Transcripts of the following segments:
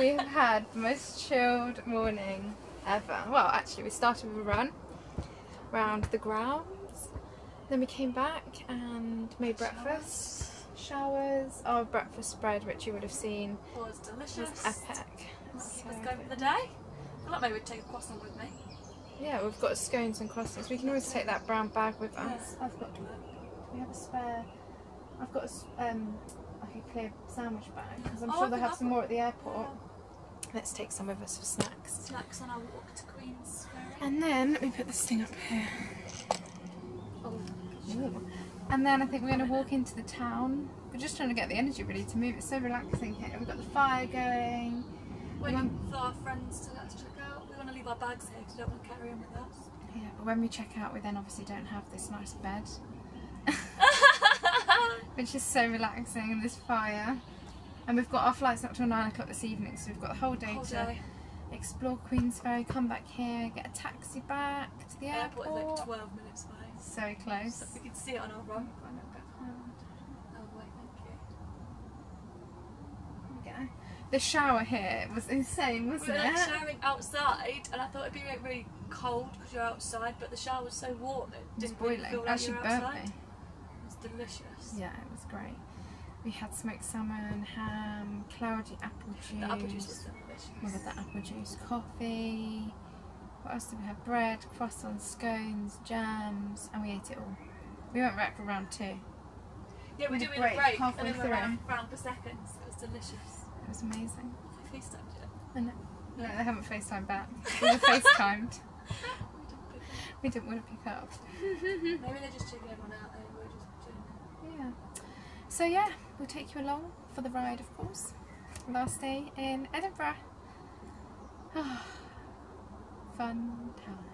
we have had the most chilled morning ever. Well, actually, we started with a run around the grounds. Then we came back and made breakfast. Showers. Our breakfast spread, which you would have seen, was delicious. was epic. So Let's go for the day. I feel like maybe we'd take a croissant with me. Yeah, we've got scones and croissants. We can always take that brown bag with us. I've got. We have a spare. I've got a, um, like a clear sandwich bag because I'm Oh, sure they'll have some more at the airport. Let's take some of us for snacks. Snacks on our walk to Queensferry. And then let me put this thing up here. Oh, And then I think we're going to walk into the town. We're just trying to get the energy ready to move. It's so relaxing here. We've got the fire going. waiting for our friends to let us check out. We want to leave our bags here because we don't want to carry them with us. Yeah, but when we check out, we then obviously don't have this nice bed, which is so relaxing, and this fire. And we've got our flights not till nine o'clock this evening, so we've got the whole day Whole to day. explore Queensferry, come back here, get a taxi back to the Airport airport. is like 12 minutes away. So close. So we can see it on our run. Oh, wait, thank you. Okay. The shower here was insane, wasn't were like it? showering outside, and I thought it'd be like, really cold because you're outside, but the shower was so warm it It was didn't really boiling. feel oh, like Actually you were burnt outside. me. It was delicious. Yeah, it was great. We had smoked salmon, ham, cloudy apple juice. The apple juice was delicious. We had the apple juice, coffee. What else did we have? Bread, croissants, scones, jams, and we ate it all. We went back for round two. Yeah, we We did had a break break, halfway and then we through. ran round for seconds. It was delicious. It was amazing. I FaceTimed it. I know. No, they haven't FaceTime back. We were FaceTimed. We didn't want to pick up. Maybe they're just checking everyone out and we're just doing it. Yeah. So yeah, we'll take you along for the ride, of course. Last day in Edinburgh. Fun time.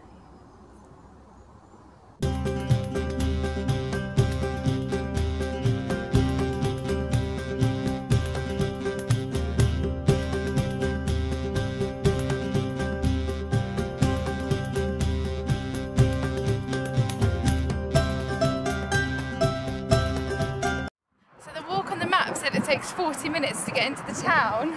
Takes 40 minutes to get into the town.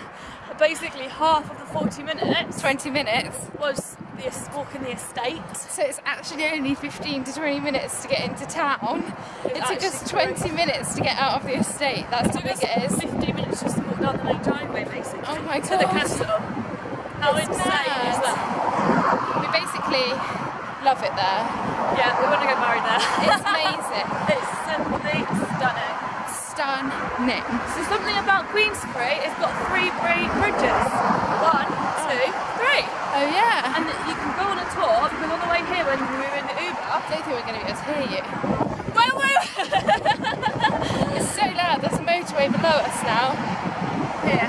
Basically, half of the 40 minutes 20 minutes. was the walk in the estate. So it's actually only 15 to 20 minutes to get into town. It took us actually 20 minutes to get out of the estate. That's how It big it is. 15 minutes just to walk down the main driveway, basically. Oh my god. To the castle. How It's insane is that? We basically love it there. Yeah, we want to get married there. It's amazing. it's simply stunning. So something about Queensferry, it's got three bri- bridges. One, two, three. Oh yeah. And you can go on a tour because on the way here when we were in the Uber, I don't think we're going to be able to hear you. wait, wait, It's so loud. There's a motorway below us now. Here.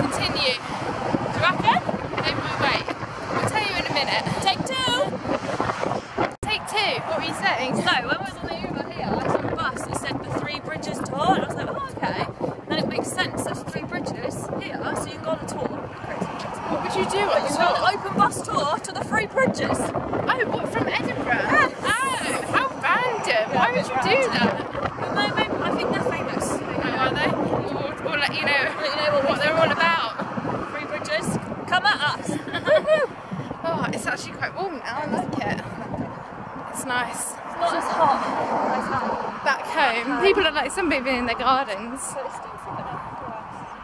Continue. Do you reckon? Maybe we wait. We'll tell you in a minute. Take two. Take two. What were you saying? So when we was on the Uber here, I saw the bus that said the three bridges tour, and I was like, oh okay. And then it makes sense. There's three bridges here, so you can go on a tour. What would you do You got an open bus tour to the three bridges. Oh, what, from Edinburgh? Yes. Oh, how random. Why would you do that? But no, maybe, I think they're famous. Oh, are they? We'll, we'll let you know, Let you know what what they're all about. Three bridges. Come at us. Oh, it's actually quite warm now. I like it. It's nice. Not as hot as that. Back home, people are like sunbathing in their gardens. But it's still.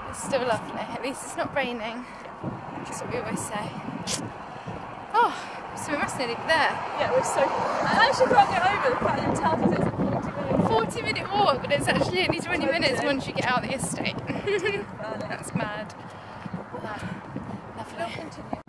It's still lovely. At least it's not raining. That's what we always say. Oh, so we must nearly there. Yeah, we're so. I actually can't get over the fact that it tells us it's a 40 minute 40 minute walk, but it's actually only 20 minutes once you get out of the estate. That's mad. Lovely.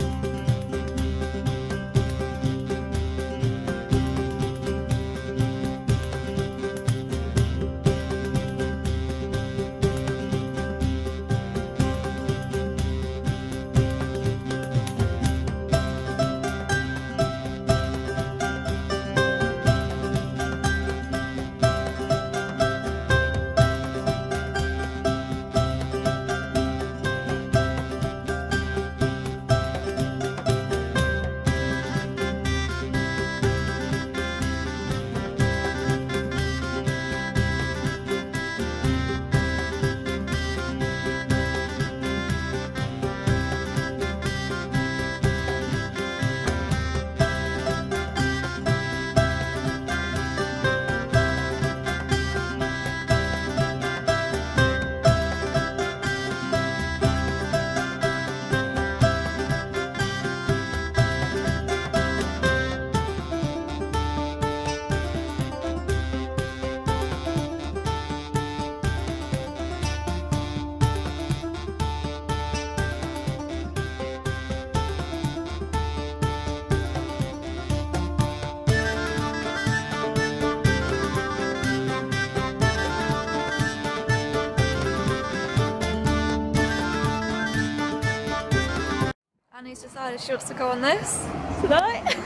She's decided she wants to go on this tonight.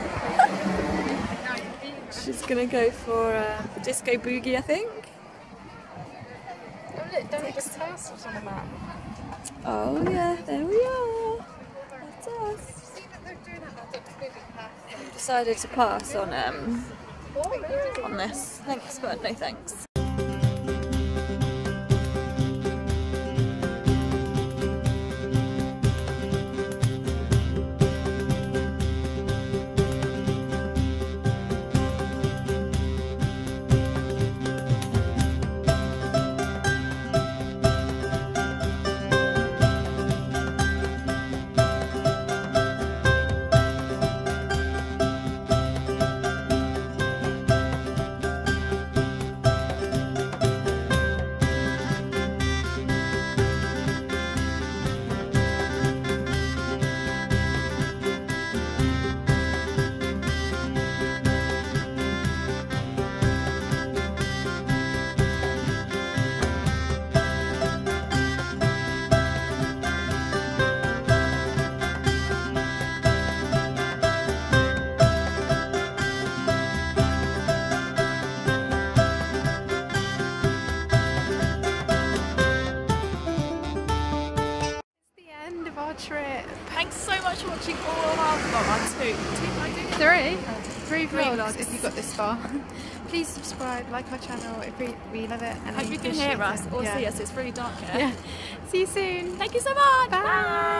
She's gonna go for uh, disco boogie, I think. Oh look, Dundas Castle's on the map. Oh yeah, there we are. That's us. See that they're doing that Dr. Boogie pass. Decided to pass on um on this. Thanks, but no thanks. Thanks so much for watching all of our well, our two, two. Three. Three Three vlogs, if you got this far. Please subscribe, like our channel if we, we love it. And Hope you can hear us. Also, yeah. yes, it's really dark here. yeah. See you soon. Thank you so much. Bye.